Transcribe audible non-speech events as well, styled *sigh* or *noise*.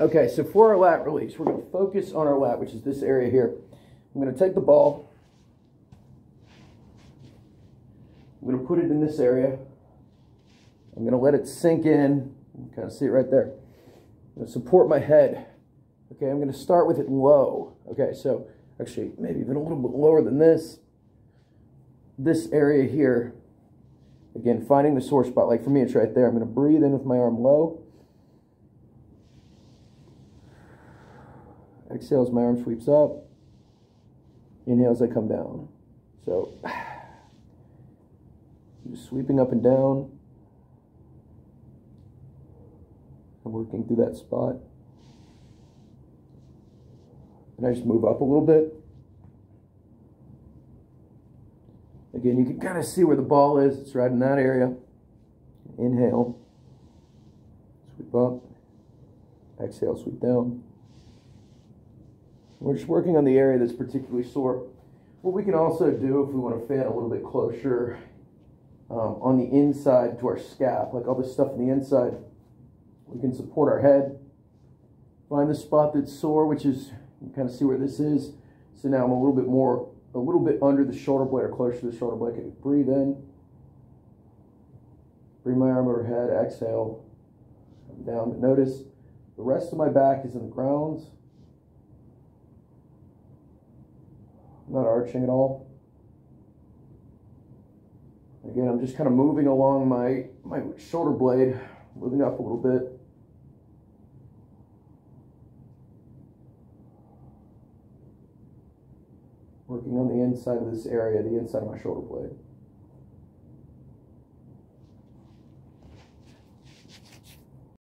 Okay, so for our lat release, we're going to focus on our lat, which is this area here. I'm going to take the ball. I'm going to put it in this area. I'm going to let it sink in. You kind of see it right there. I'm going to support my head. Okay, I'm going to start with it low. Okay, so actually maybe even a little bit lower than this. This area here. Again, finding the sore spot. Like for me, it's right there. I'm going to breathe in with my arm low. Exhale as my arm sweeps up. Inhales, I come down. So, *sighs* just sweeping up and down. I'm working through that spot. And I just move up a little bit. Again, you can kind of see where the ball is. It's right in that area. Inhale. Sweep up. Exhale, sweep down. We're just working on the area that's particularly sore. What we can also do if we want to fan a little bit closer um, on the inside to our scap, like all this stuff on the inside, we can support our head. Find the spot that's sore, which is, you kind of see where this is. So now I'm a little bit more, a little bit under the shoulder blade or closer to the shoulder blade. Okay, breathe in. Bring my arm overhead, exhale, come down. But notice the rest of my back is in the ground. Not arching at all. Again, I'm just kind of moving along my, my shoulder blade, moving up a little bit. Working on the inside of this area, the inside of my shoulder blade.